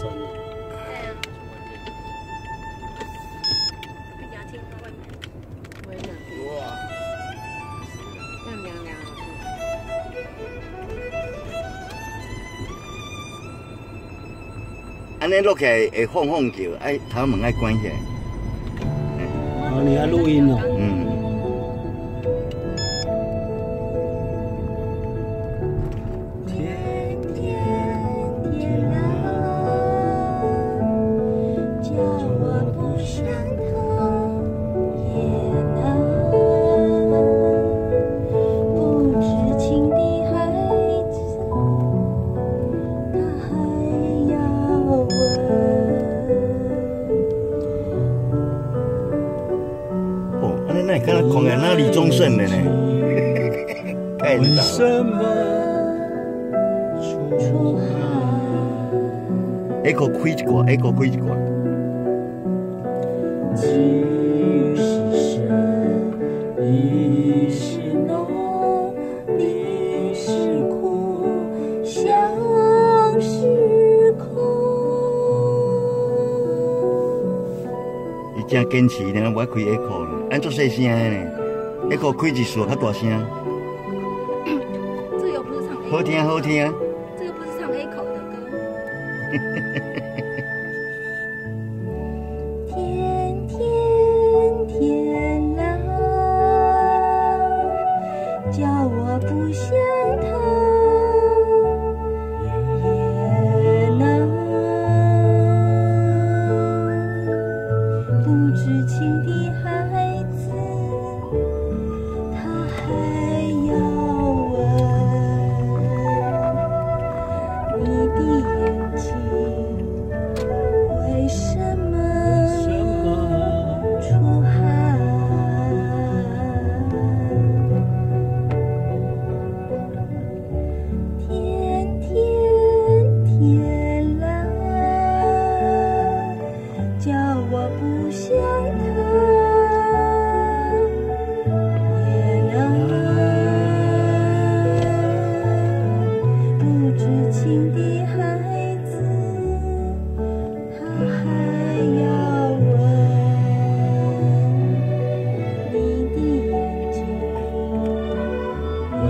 酸的。安尼落起来会晃晃叫，哎，头门爱关起来。哦，你要录音哦。嗯。那敢若狂人那李宗盛的呢？太为。什么出海，下口开一挂，一个开一挂。情是深，真坚持呢，我开下口呢，按做细声的呢，下口开一束较大声，这又不是唱 A 好听好听。这又不是唱 A 口的歌。天天天蓝，叫我不想逃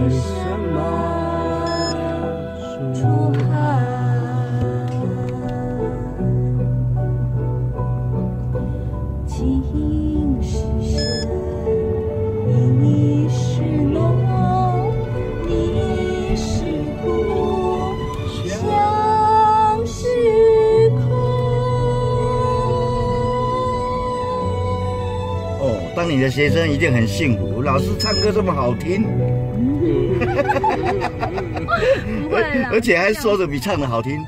为什哦，当你的学生一定很幸福，老师唱歌这么好听，不会而且还说的比唱的好听。